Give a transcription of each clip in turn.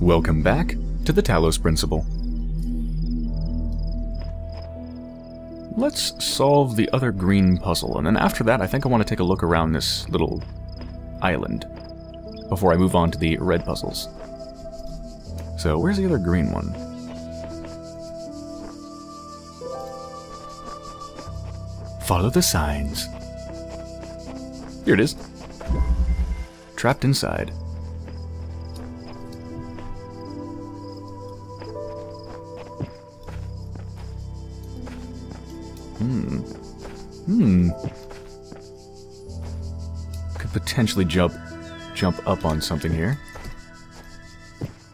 Welcome back to the Talos Principle. Let's solve the other green puzzle, and then after that I think I want to take a look around this little island before I move on to the red puzzles. So, where's the other green one? Follow the signs. Here it is. Trapped inside. Potentially jump jump up on something here.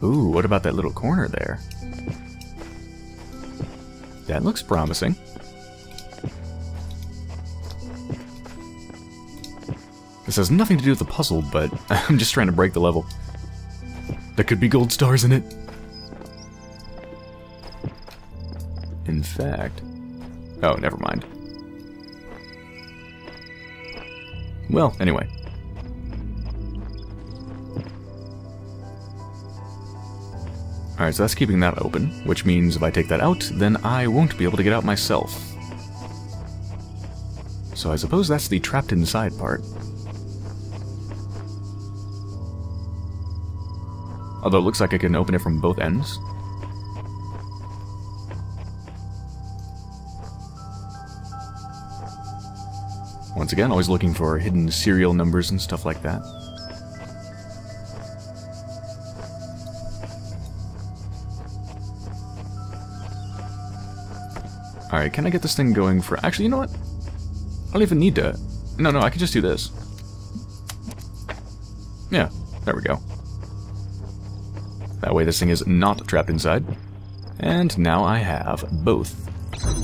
Ooh, what about that little corner there? That looks promising. This has nothing to do with the puzzle, but I'm just trying to break the level. There could be gold stars in it. In fact... Oh, never mind. Well, anyway. Alright, so that's keeping that open, which means if I take that out, then I won't be able to get out myself. So I suppose that's the trapped inside part. Although it looks like I can open it from both ends. Once again, always looking for hidden serial numbers and stuff like that. Alright, can I get this thing going for... Actually, you know what? I don't even need to... No, no, I can just do this. Yeah, there we go. That way this thing is not trapped inside. And now I have both.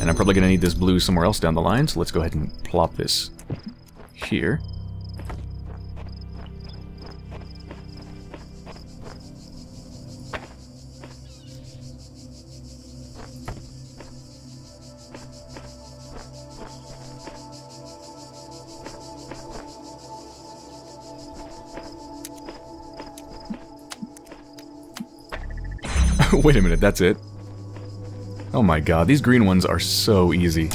And I'm probably going to need this blue somewhere else down the line, so let's go ahead and plop this here. Wait a minute, that's it? Oh my god, these green ones are so easy.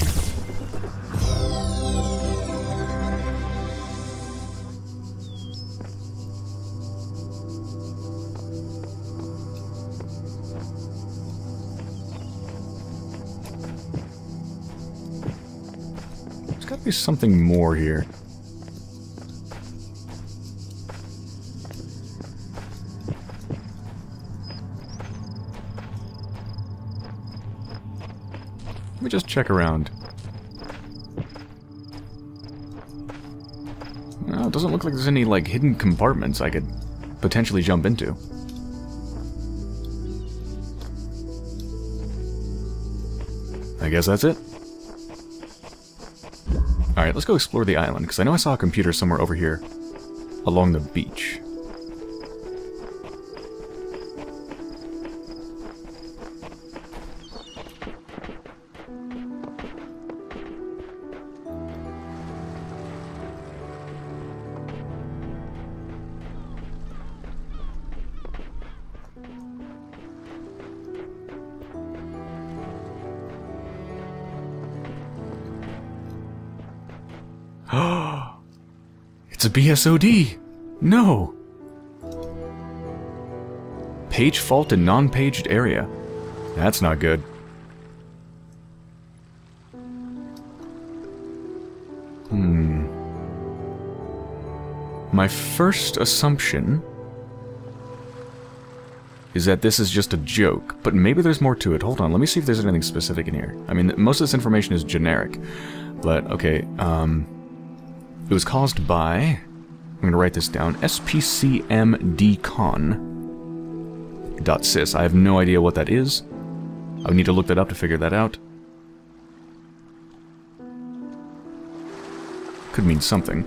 There's gotta be something more here. Me just check around. Well, it doesn't look like there's any, like, hidden compartments I could potentially jump into. I guess that's it. Alright, let's go explore the island, because I know I saw a computer somewhere over here along the beach. BSOD! No! Page fault in non-paged area. That's not good. Hmm. My first assumption is that this is just a joke, but maybe there's more to it. Hold on, let me see if there's anything specific in here. I mean, most of this information is generic, but okay, um... It was caused by... I'm going to write this down. SPCMDcon.sys. I have no idea what that is. I would need to look that up to figure that out. Could mean something.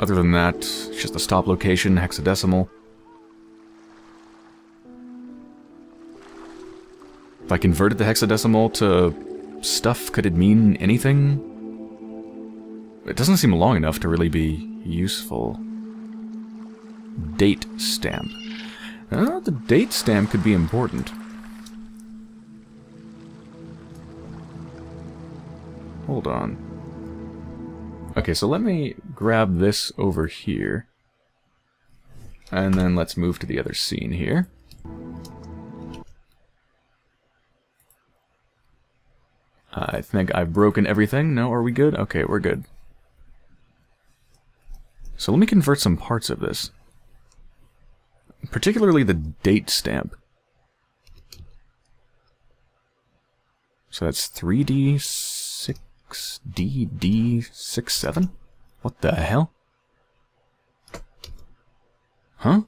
Other than that, it's just a stop location, hexadecimal. If I converted the hexadecimal to stuff, could it mean anything? It doesn't seem long enough to really be useful. date stamp. Uh, the date stamp could be important. Hold on. Okay, so let me grab this over here. And then let's move to the other scene here. I think I've broken everything. No, are we good? Okay, we're good. So let me convert some parts of this. Particularly the date stamp. So that's 3D 6D D, 6, 7? What the hell? Huh?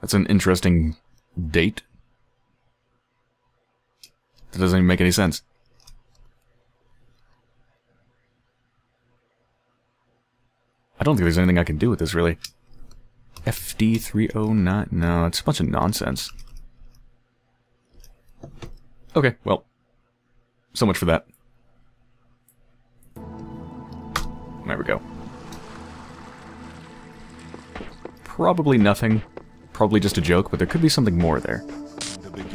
That's an interesting date. That doesn't even make any sense. I don't think there's anything I can do with this, really. FD309... No, it's a bunch of nonsense. Okay, well. So much for that. There we go. Probably nothing. Probably just a joke, but there could be something more there.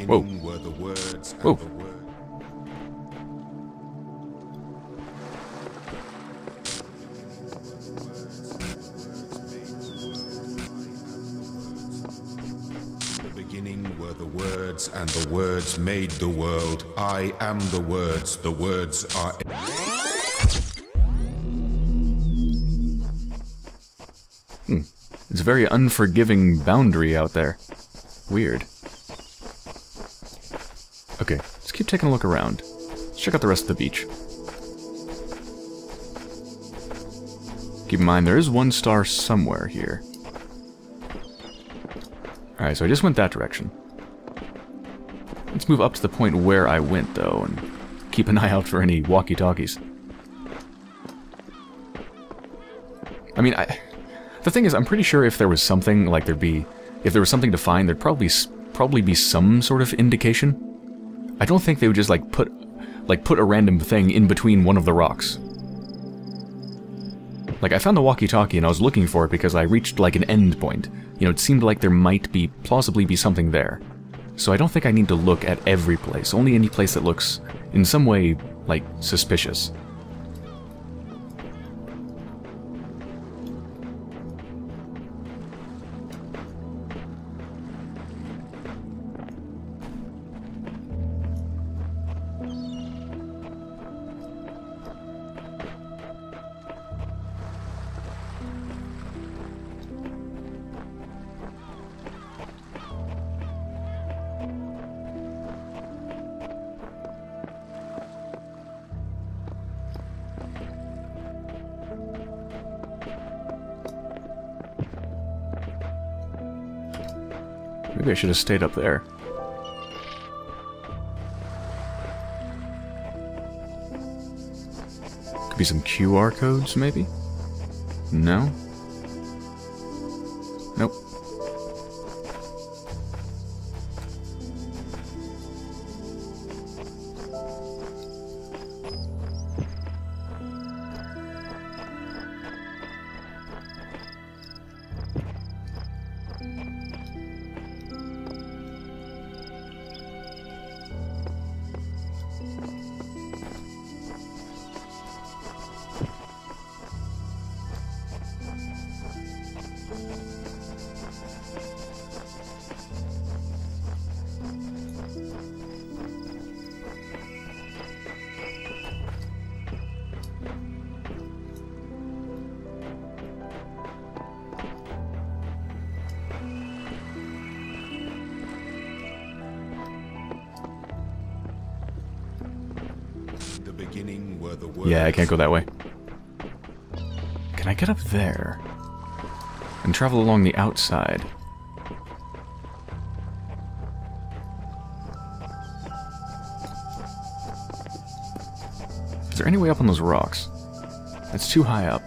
Whoa. Whoa. And the words made the world. I am the words, the words are... Hmm. It's a very unforgiving boundary out there. Weird. Okay, let's keep taking a look around. Let's check out the rest of the beach. Keep in mind, there is one star somewhere here. Alright, so I just went that direction. Let's move up to the point where I went, though, and keep an eye out for any walkie-talkies. I mean, I... The thing is, I'm pretty sure if there was something, like there'd be... If there was something to find, there'd probably probably be some sort of indication. I don't think they would just, like, put... Like, put a random thing in between one of the rocks. Like, I found the walkie-talkie and I was looking for it because I reached, like, an end point. You know, it seemed like there might be, plausibly be something there. So I don't think I need to look at every place, only any place that looks, in some way, like, suspicious. I should have stayed up there. Could be some QR codes, maybe? No? Nope. Yeah, I can't go that way. Can I get up there? And travel along the outside? Is there any way up on those rocks? That's too high up.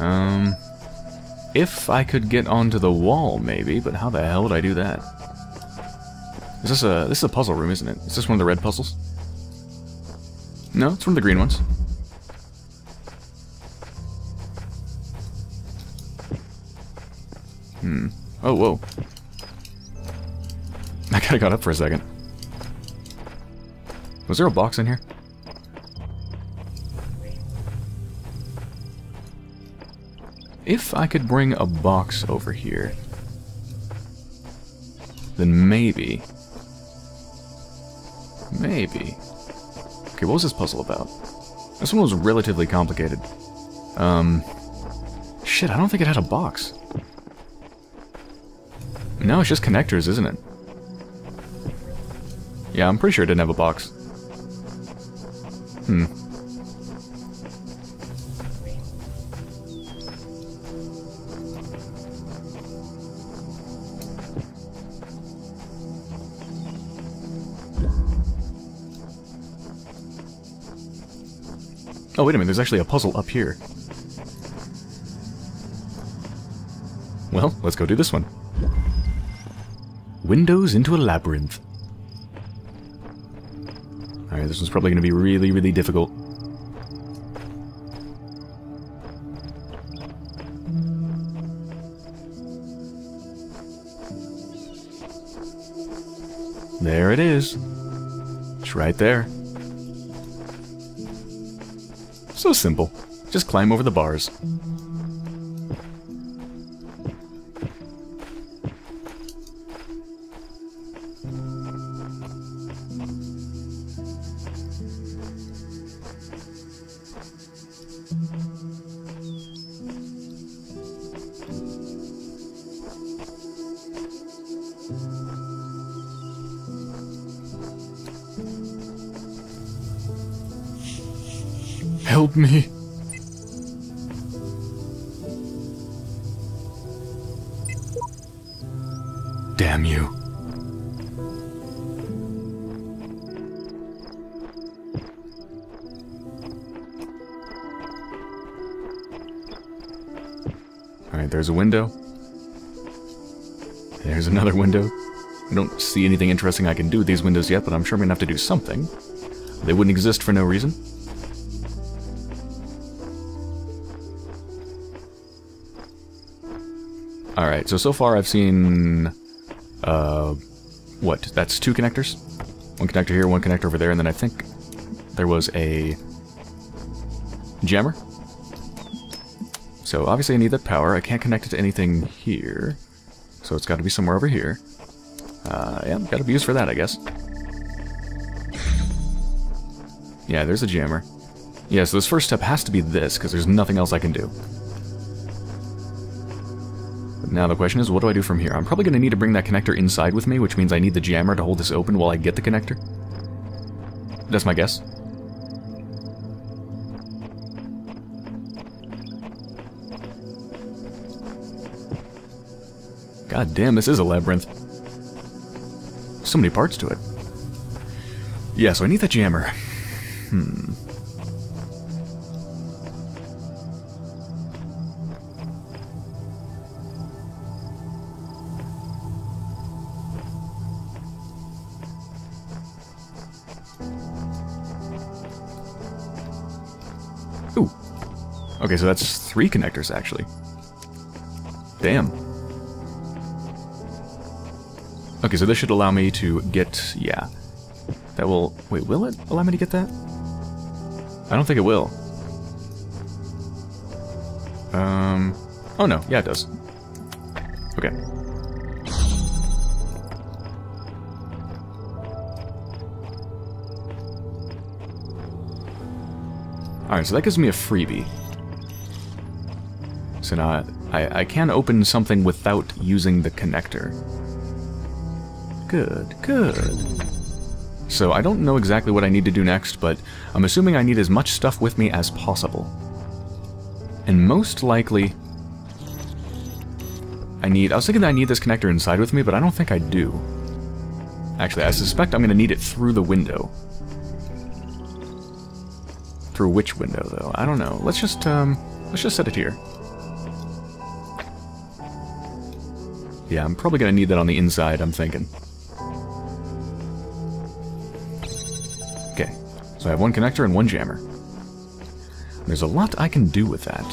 Um... If I could get onto the wall, maybe, but how the hell would I do that? Is this a... This is a puzzle room, isn't it? Is this one of the red puzzles? No, it's one of the green ones. Whoa. I kinda got up for a second. Was there a box in here? If I could bring a box over here, then maybe... Maybe... Okay, what was this puzzle about? This one was relatively complicated. Um... Shit, I don't think it had a box. No, it's just connectors, isn't it? Yeah, I'm pretty sure it didn't have a box. Hmm. Oh, wait a minute, there's actually a puzzle up here. Well, let's go do this one. Windows into a labyrinth. Alright, this one's probably going to be really, really difficult. There it is. It's right there. So simple. Just climb over the bars. Help me. Damn you. Alright, there's a window. There's another window. I don't see anything interesting I can do with these windows yet, but I'm sure I'm gonna have to do something. They wouldn't exist for no reason. Alright, so so far I've seen... Uh, what? That's two connectors? One connector here, one connector over there, and then I think there was a jammer. So obviously I need that power. I can't connect it to anything here. So it's got to be somewhere over here. Uh, yeah, got to be used for that, I guess. Yeah, there's a jammer. Yeah, so this first step has to be this, because there's nothing else I can do. Now the question is, what do I do from here? I'm probably going to need to bring that connector inside with me, which means I need the jammer to hold this open while I get the connector. That's my guess. God damn, this is a labyrinth. So many parts to it. Yeah, so I need that jammer. Hmm. Okay, so that's three connectors, actually. Damn. Okay, so this should allow me to get... yeah. That will... wait, will it allow me to get that? I don't think it will. Um... Oh no, yeah it does. Okay. Alright, so that gives me a freebie. So now I, I can open something without using the connector. Good, good. So I don't know exactly what I need to do next, but I'm assuming I need as much stuff with me as possible. And most likely... I need... I was thinking that I need this connector inside with me, but I don't think I do. Actually, I suspect I'm going to need it through the window. Through which window, though? I don't know. Let's just, um... Let's just set it here. Yeah, I'm probably going to need that on the inside, I'm thinking. Okay, so I have one connector and one jammer. There's a lot I can do with that.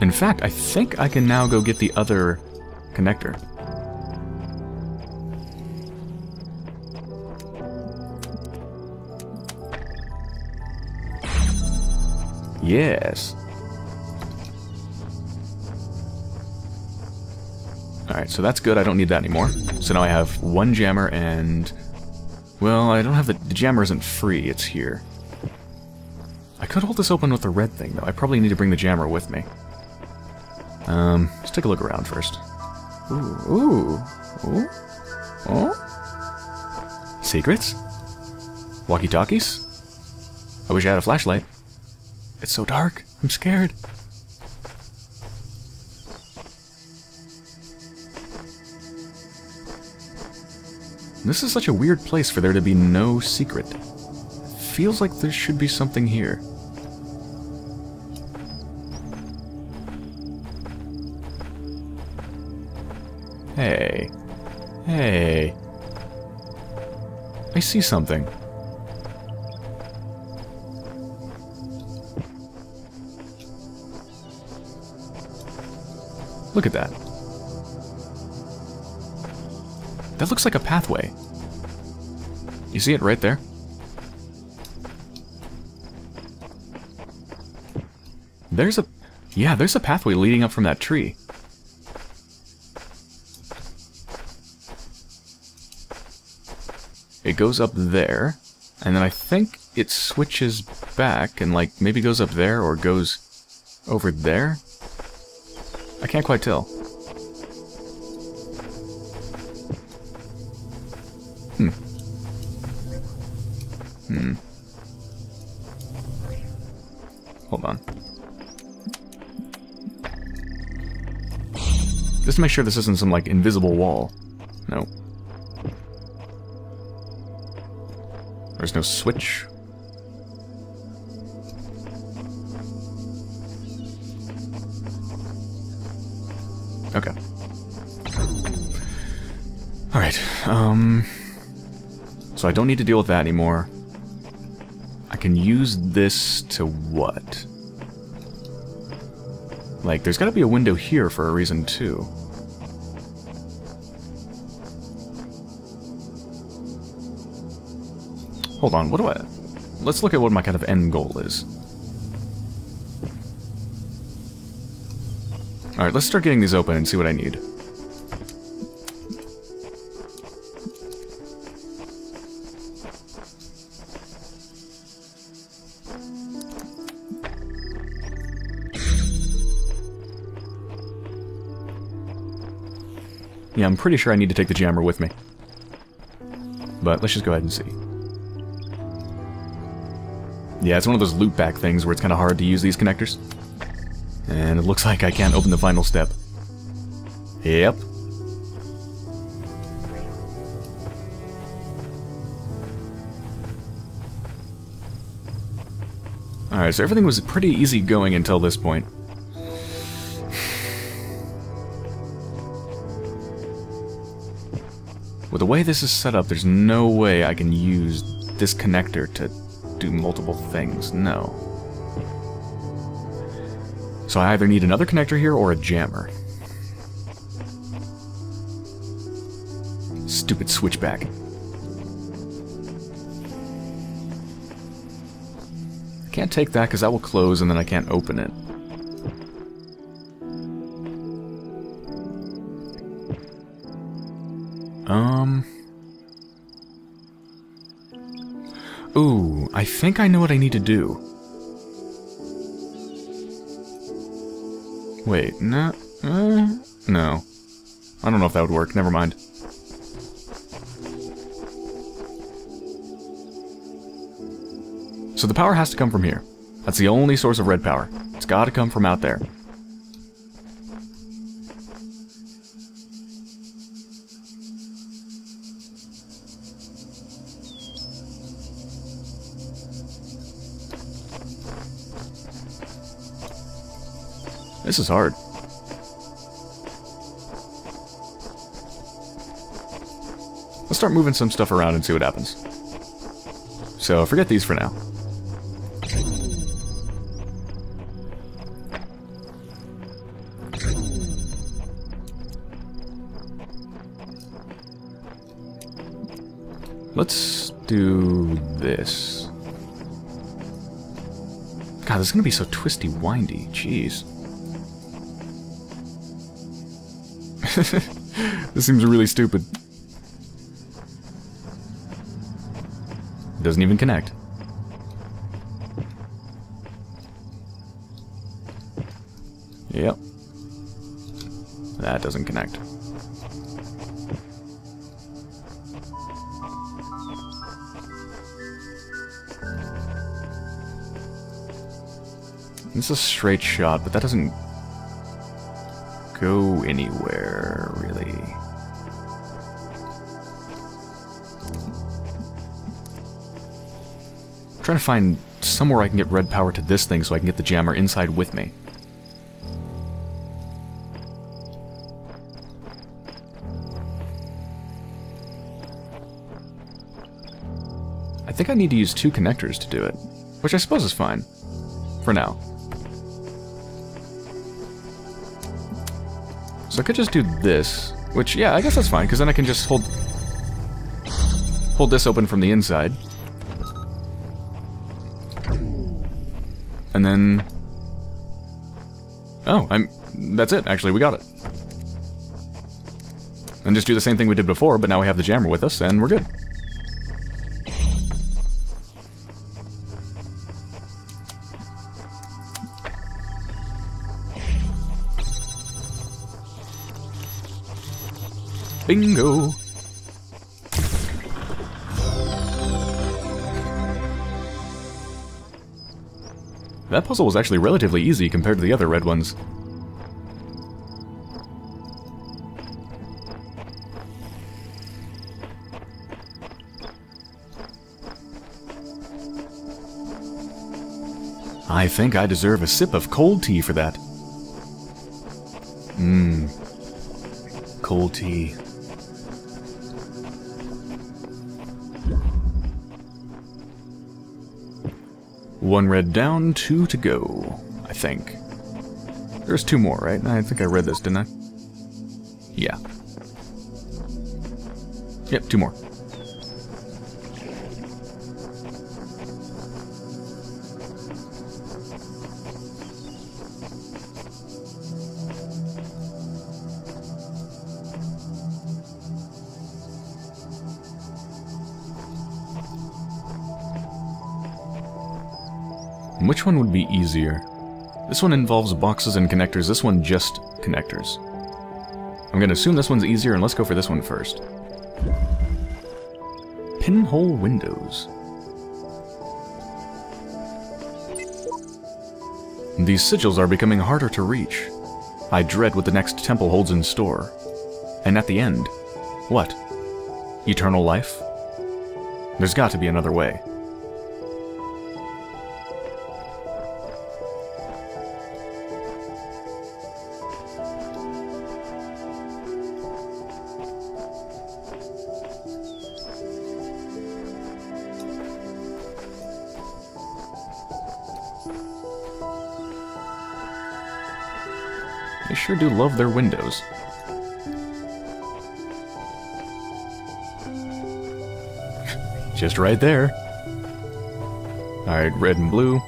In fact, I think I can now go get the other connector. Yes. Alright, so that's good. I don't need that anymore. So now I have one jammer and... Well, I don't have the... The jammer isn't free. It's here. I could hold this open with the red thing, though. I probably need to bring the jammer with me. Um, let's take a look around first. Ooh, ooh, ooh, oh. Secrets? Walkie-talkies? I wish I had a flashlight. It's so dark. I'm scared. This is such a weird place for there to be no secret. Feels like there should be something here. Hey. Hey. I see something. Look at that. Looks like a pathway. You see it right there? There's a... Yeah, there's a pathway leading up from that tree. It goes up there, and then I think it switches back and, like, maybe goes up there or goes over there? I can't quite tell. Just to make sure this isn't some, like, invisible wall. No. There's no switch. Okay. Alright, um... So I don't need to deal with that anymore. I can use this to what? Like, there's gotta be a window here for a reason, too. Hold on, what do I... Let's look at what my kind of end goal is. Alright, let's start getting these open and see what I need. Yeah, I'm pretty sure I need to take the jammer with me. But let's just go ahead and see. Yeah, it's one of those loop back things where it's kind of hard to use these connectors. And it looks like I can't open the final step. Yep. Alright, so everything was pretty easy going until this point. With the way this is set up, there's no way I can use this connector to do multiple things. No. So I either need another connector here or a jammer. Stupid switchback. I can't take that because that will close and then I can't open it. I think I know what I need to do. Wait, no, uh, no. I don't know if that would work, never mind. So the power has to come from here. That's the only source of red power. It's gotta come from out there. This is hard. Let's start moving some stuff around and see what happens. So, forget these for now. Let's do this. God, this is going to be so twisty-windy. Jeez. This seems really stupid. Doesn't even connect. Yep. That doesn't connect. It's a straight shot, but that doesn't go anywhere, really. I'm trying to find somewhere I can get red power to this thing so I can get the jammer inside with me. I think I need to use two connectors to do it, which I suppose is fine. For now. So I could just do this, which, yeah, I guess that's fine, because then I can just hold hold this open from the inside. And then... Oh, I'm... That's it, actually, we got it. And just do the same thing we did before, but now we have the jammer with us, and we're good. Bingo! That puzzle was actually relatively easy compared to the other red ones. I think I deserve a sip of cold tea for that. Mmm. Cold tea. One red down, two to go, I think. There's two more, right? I think I read this, didn't I? Yeah. Yep, two more. Which one would be easier? This one involves boxes and connectors, this one just connectors. I'm gonna assume this one's easier, and let's go for this one first. Pinhole windows. These sigils are becoming harder to reach. I dread what the next temple holds in store. And at the end, what? Eternal life? There's got to be another way. Do love their windows. Just right there. Alright, red and blue.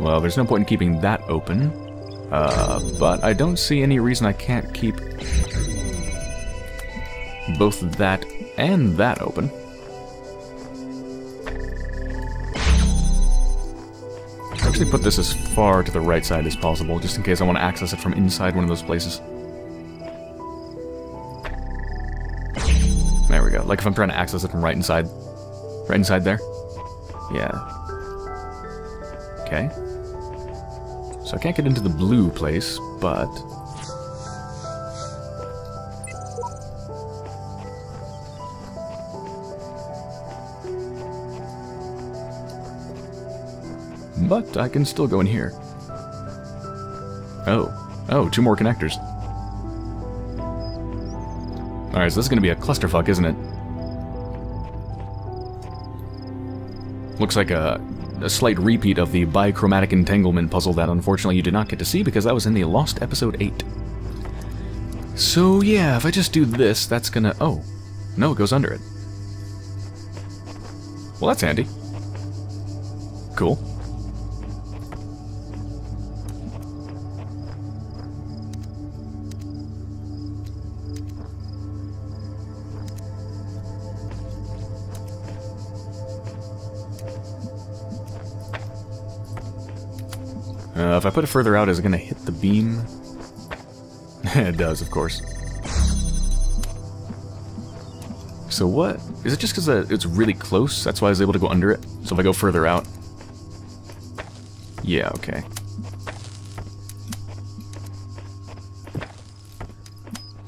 Well, there's no point in keeping that open. Uh, but I don't see any reason I can't keep both that and that open. Put this as far to the right side as possible, just in case I want to access it from inside one of those places. There we go. Like if I'm trying to access it from right inside. Right inside there? Yeah. Okay. So I can't get into the blue place, but... But I can still go in here. Oh. Oh, two more connectors. Alright, so this is going to be a clusterfuck, isn't it? Looks like a a slight repeat of the bichromatic entanglement puzzle that unfortunately you did not get to see because that was in the Lost Episode 8. So yeah, if I just do this, that's gonna... Oh, no, it goes under it. Well, that's handy. Cool. If I put it further out, is it going to hit the beam? it does, of course. So what? Is it just because uh, it's really close? That's why I was able to go under it? So if I go further out? Yeah, okay.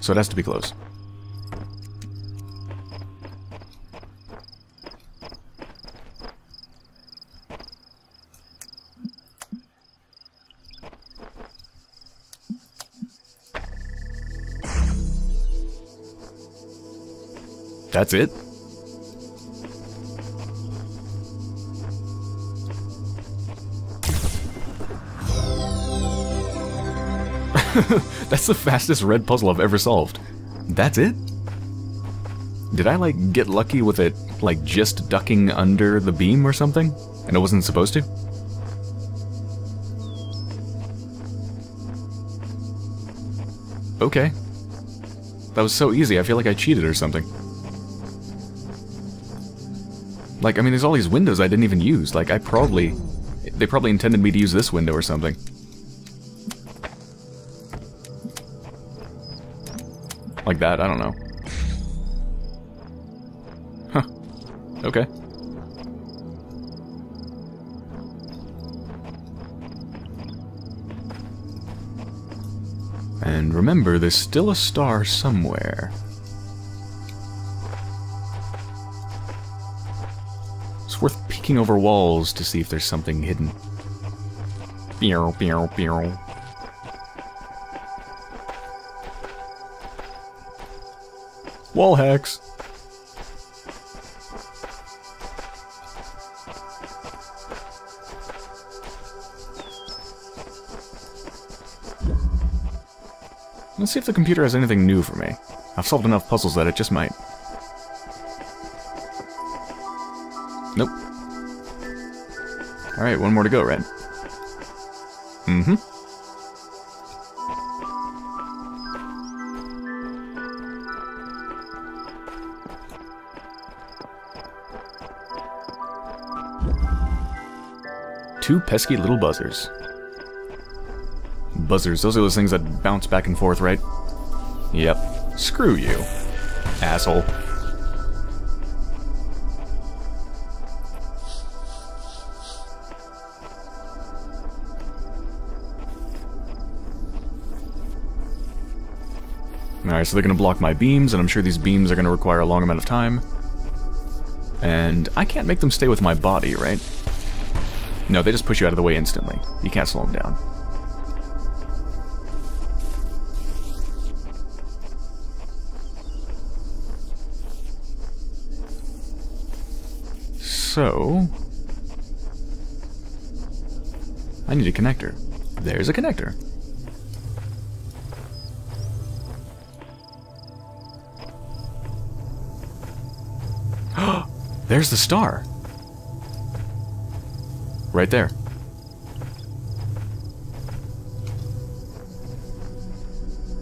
So it has to be close. That's it? That's the fastest red puzzle I've ever solved. That's it? Did I, like, get lucky with it, like, just ducking under the beam or something? And it wasn't supposed to? Okay. That was so easy, I feel like I cheated or something. Like, I mean, there's all these windows I didn't even use. Like, I probably... They probably intended me to use this window or something. Like that, I don't know. Huh. Okay. And remember, there's still a star somewhere. Over walls to see if there's something hidden. Pew. Wall hacks. Let's see if the computer has anything new for me. I've solved enough puzzles that it just might. Alright, one more to go, Red. Mm-hmm. Two pesky little buzzers. Buzzers, those are those things that bounce back and forth, right? Yep. Screw you, asshole. So they're going to block my beams, and I'm sure these beams are going to require a long amount of time. And I can't make them stay with my body, right? No, they just push you out of the way instantly. You can't slow them down. So... I need a connector. There's a connector. There's the star. Right there.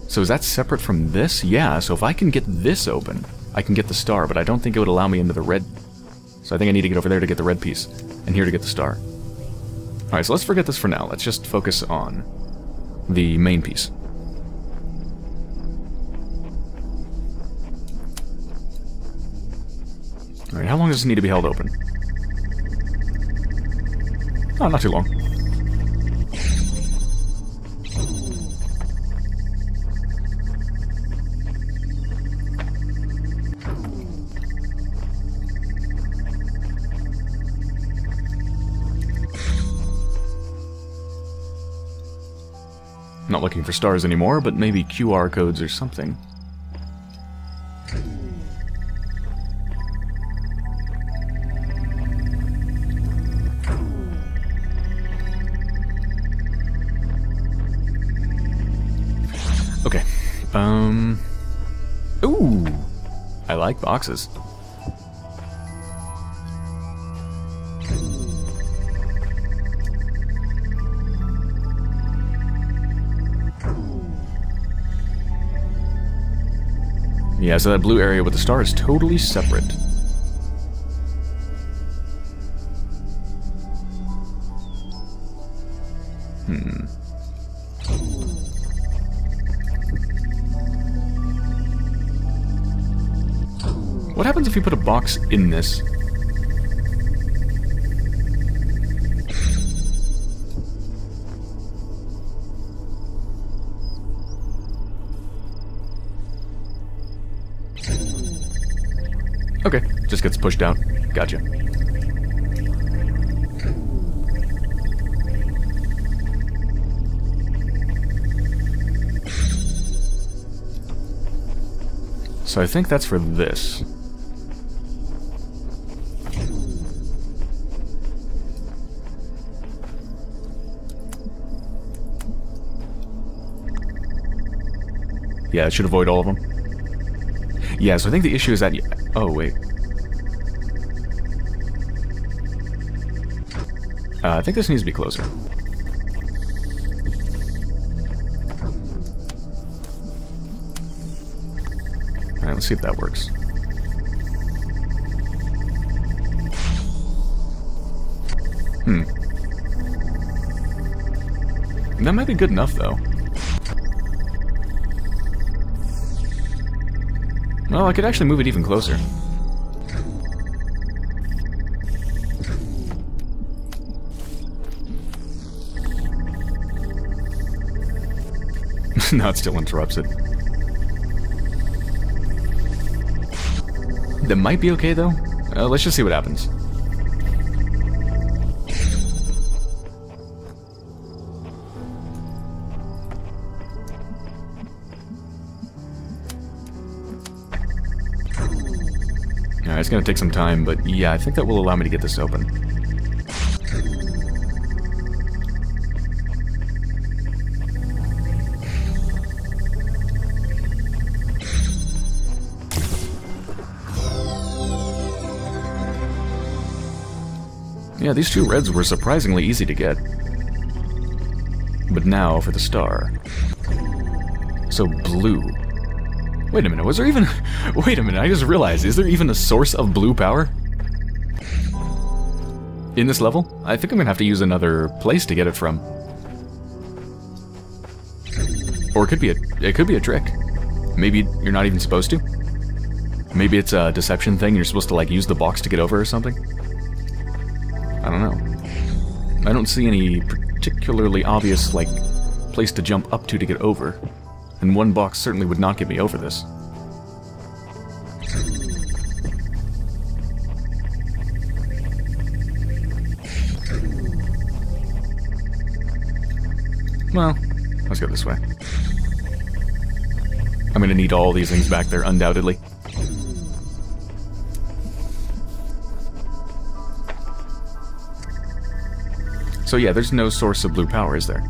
So is that separate from this? Yeah, so if I can get this open, I can get the star, but I don't think it would allow me into the red. So I think I need to get over there to get the red piece, and here to get the star. Alright, so let's forget this for now. Let's just focus on the main piece. Alright, how long does this need to be held open? Oh, not too long. Not looking for stars anymore, but maybe QR codes or something. Boxes. Yeah, so that blue area with the star is totally separate. You put a box in this? Okay, just gets pushed out. Gotcha. So I think that's for this. Yeah, it should avoid all of them. Yeah, so I think the issue is that... Oh, wait. Uh, I think this needs to be closer. Alright, let's see if that works. Hmm. That might be good enough, though. Well, I could actually move it even closer. no, it still interrupts it. That might be okay, though. Uh, let's just see what happens. Take some time, but yeah, I think that will allow me to get this open. Yeah, these two reds were surprisingly easy to get. But now for the star. So blue. Wait a minute, was there even... Wait a minute, I just realized, is there even a source of blue power? In this level? I think I'm gonna have to use another place to get it from. Or it could be a... It could be a trick. Maybe you're not even supposed to? Maybe it's a deception thing, you're supposed to like use the box to get over or something? I don't know. I don't see any particularly obvious, like, place to jump up to to get over. And one box certainly would not get me over this. Well, let's go this way. I'm gonna need all these things back there, undoubtedly. So yeah, there's no source of blue power, is there?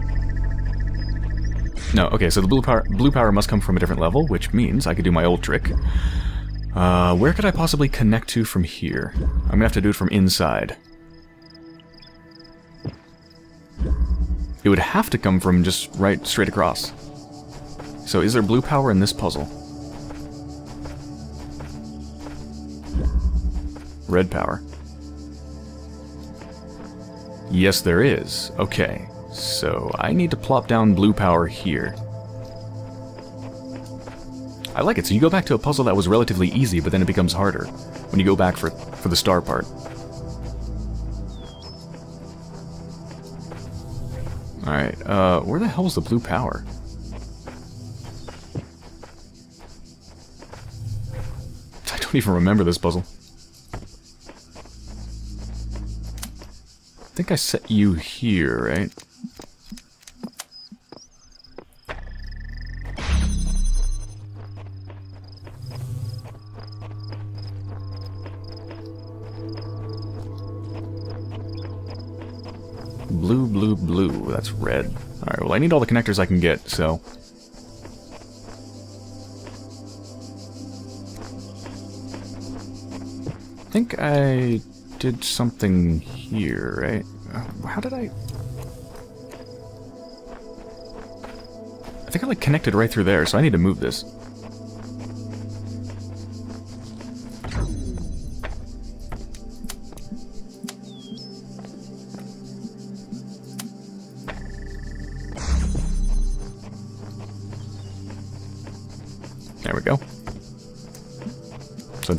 No, okay, so the blue power, blue power must come from a different level, which means I could do my old trick. Uh, where could I possibly connect to from here? I'm gonna have to do it from inside. It would have to come from just right straight across. So is there blue power in this puzzle? Red power. Yes, there is. Okay, so I need to plop down blue power here. I like it, so you go back to a puzzle that was relatively easy, but then it becomes harder when you go back for, for the star part. Alright, uh, where the hell is the blue power? I don't even remember this puzzle. I think I set you here, right? I need all the connectors I can get, so... I think I did something here, right? Uh, how did I... I think I, like, connected right through there, so I need to move this.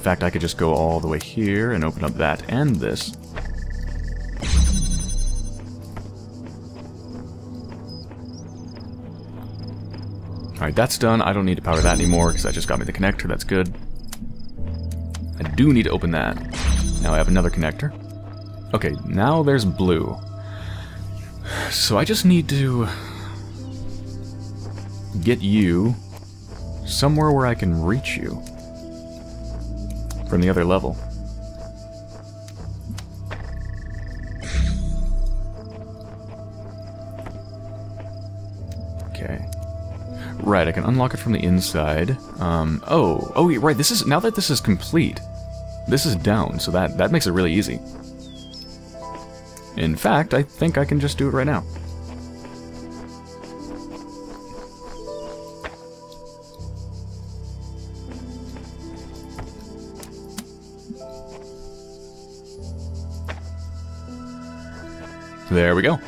Fact, I could just go all the way here and open up that and this. Alright, that's done. I don't need to power that anymore because that just got me the connector. That's good. I do need to open that. Now I have another connector. Okay, now there's blue. So I just need to get you somewhere where I can reach you from the other level. Okay. Right, I can unlock it from the inside. Um, oh, oh, right, this is, now that this is complete, this is down, so that, that makes it really easy. In fact, I think I can just do it right now. There we go.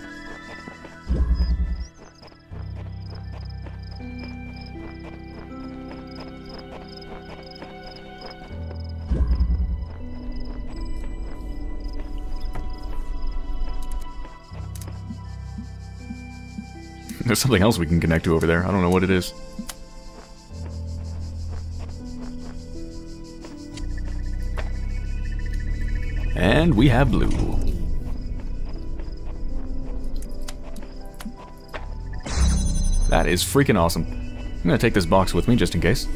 There's something else we can connect to over there. I don't know what it is. And we have blue. That is freaking awesome. I'm gonna take this box with me just in case.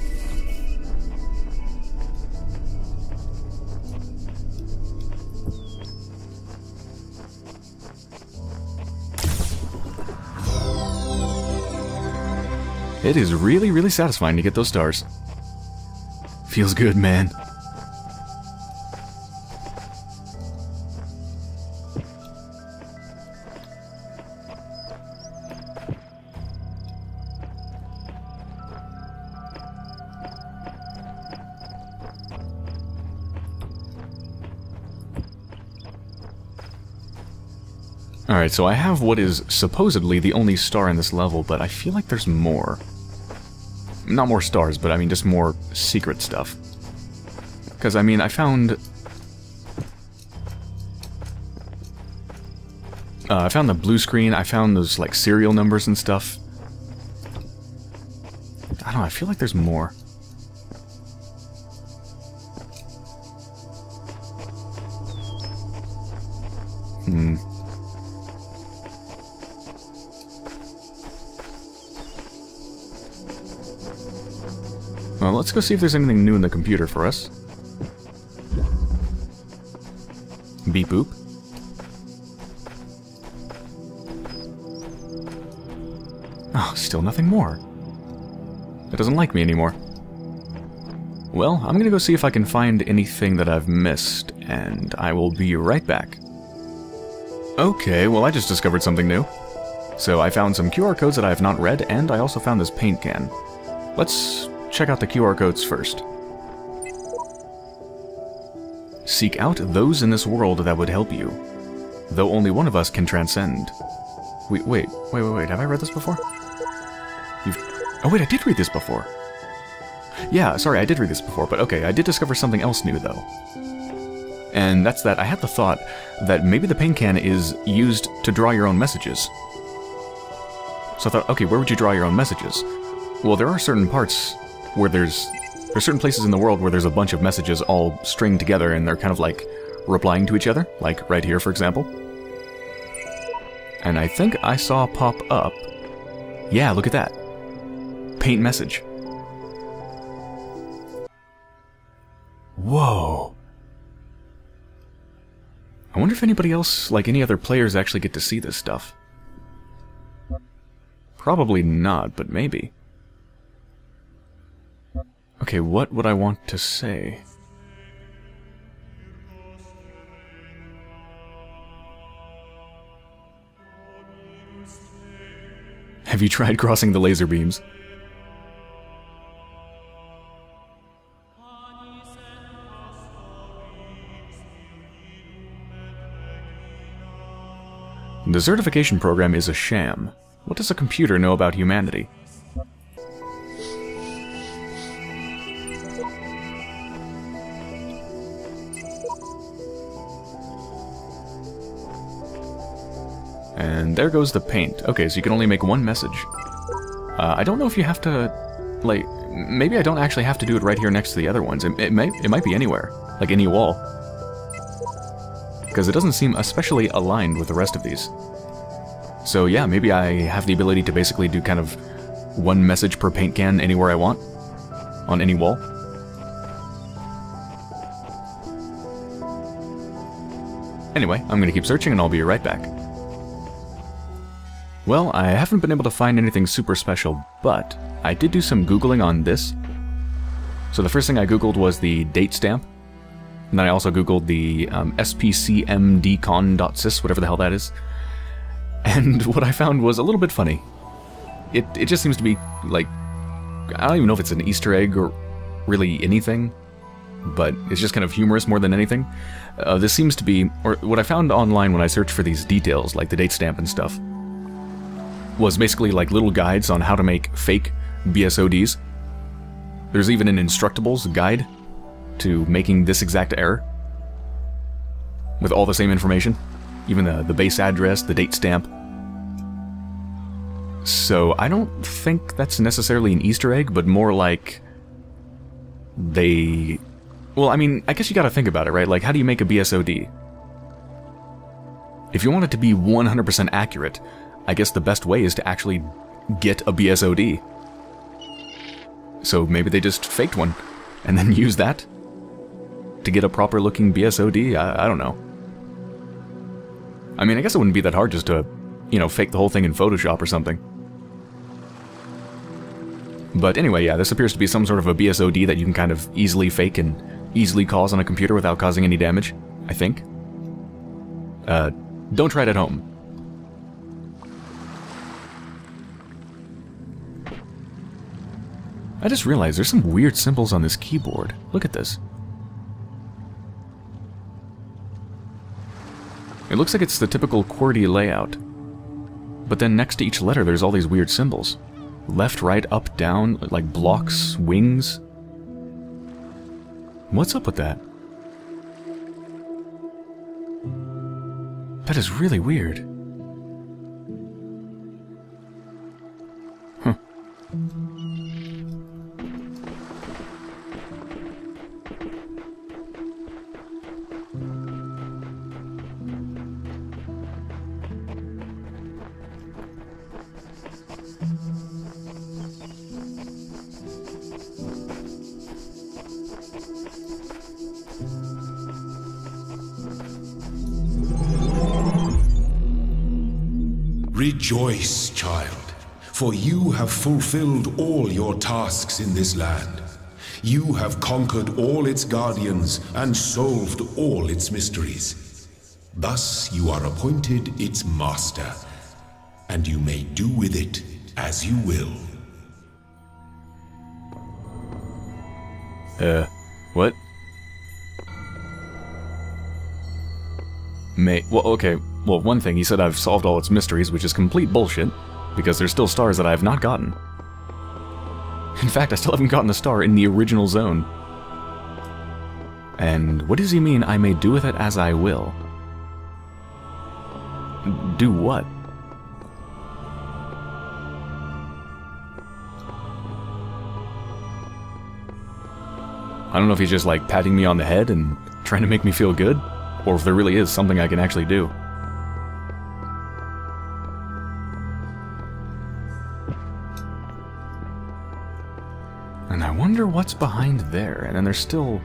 It is really, really satisfying to get those stars. Feels good, man. Alright, so I have what is supposedly the only star in this level, but I feel like there's more. Not more stars, but I mean just more secret stuff. Because, I mean, I found... Uh, I found the blue screen, I found those, like, serial numbers and stuff. I don't know, I feel like there's more. Go see if there's anything new in the computer for us. Beep boop. Oh, still nothing more. It doesn't like me anymore. Well, I'm gonna go see if I can find anything that I've missed, and I will be right back. Okay, well I just discovered something new. So I found some QR codes that I have not read, and I also found this paint can. Let's check out the QR codes first. Seek out those in this world that would help you, though only one of us can transcend. Wait, wait, wait, wait, wait, have I read this before? You've... Oh wait, I did read this before! Yeah, sorry, I did read this before, but okay, I did discover something else new, though. And that's that I had the thought that maybe the paint can is used to draw your own messages. So I thought, okay, where would you draw your own messages? Well, there are certain parts where there's there's certain places in the world where there's a bunch of messages all stringed together and they're kind of like replying to each other, like right here, for example. And I think I saw pop up. Yeah, look at that. Paint message. Whoa. I wonder if anybody else, like any other players, actually get to see this stuff. Probably not, but maybe. Okay, what would I want to say? Have you tried crossing the laser beams? The certification program is a sham. What does a computer know about humanity? And there goes the paint. Okay, so you can only make one message. Uh, I don't know if you have to, like, maybe I don't actually have to do it right here next to the other ones. It, it, may, it might be anywhere, like any wall. Because it doesn't seem especially aligned with the rest of these. So yeah, maybe I have the ability to basically do kind of one message per paint can anywhere I want, on any wall. Anyway, I'm going to keep searching and I'll be right back. Well, I haven't been able to find anything super special, but I did do some googling on this. So the first thing I googled was the date stamp, and then I also googled the um, spcmdcon.sys, whatever the hell that is. And what I found was a little bit funny. It, it just seems to be, like, I don't even know if it's an Easter egg or really anything, but it's just kind of humorous more than anything. Uh, this seems to be, or what I found online when I searched for these details, like the date stamp and stuff, was basically like little guides on how to make fake BSODs. There's even an Instructables guide to making this exact error with all the same information, even the, the base address, the date stamp. So I don't think that's necessarily an Easter egg, but more like they... Well, I mean, I guess you gotta think about it, right? Like, how do you make a BSOD? If you want it to be 100% accurate, I guess the best way is to actually get a BSOD. So maybe they just faked one, and then use that to get a proper looking BSOD? I, I don't know. I mean, I guess it wouldn't be that hard just to, you know, fake the whole thing in Photoshop or something. But anyway, yeah, this appears to be some sort of a BSOD that you can kind of easily fake and easily cause on a computer without causing any damage, I think. Uh, don't try it at home. I just realized there's some weird symbols on this keyboard. Look at this. It looks like it's the typical QWERTY layout. But then next to each letter there's all these weird symbols. Left, right, up, down, like blocks, wings. What's up with that? That is really weird. For you have fulfilled all your tasks in this land. You have conquered all its guardians and solved all its mysteries. Thus you are appointed its master, and you may do with it as you will. Uh, what? May, well, okay, well, one thing, he said I've solved all its mysteries, which is complete bullshit, because there's still stars that I have not gotten. In fact, I still haven't gotten a star in the original zone. And what does he mean I may do with it as I will? Do what? I don't know if he's just like patting me on the head and trying to make me feel good, or if there really is something I can actually do. Wonder what's behind there. And then there's still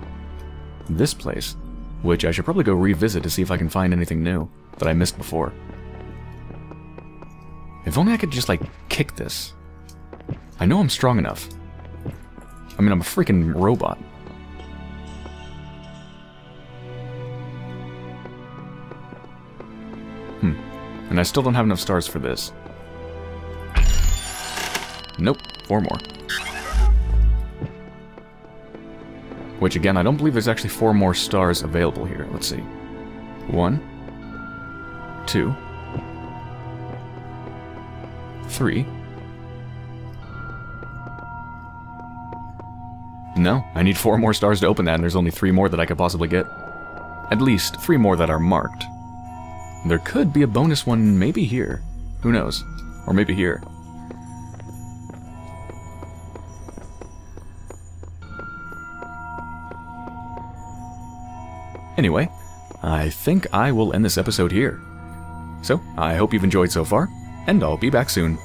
this place, which I should probably go revisit to see if I can find anything new that I missed before. If only I could just, like, kick this. I know I'm strong enough. I mean, I'm a freaking robot. Hmm. And I still don't have enough stars for this. Nope, four more. Which again, I don't believe there's actually four more stars available here. Let's see. One. Two. Three. No, I need four more stars to open that, and there's only three more that I could possibly get. At least, three more that are marked. There could be a bonus one maybe here. Who knows? Or maybe here. I think I will end this episode here. So, I hope you've enjoyed so far, and I'll be back soon.